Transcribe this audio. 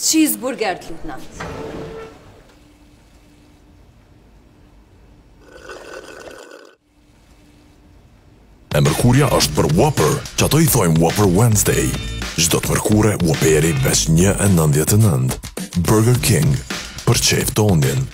Cheeseburger të lutë natë. E mërkurja është për Whopper, që ato i thojmë Whopper Wednesday. Gjdo të mërkure, Whopperi vesh 1.99. Burger King, për qef të ondjen.